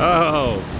Oh.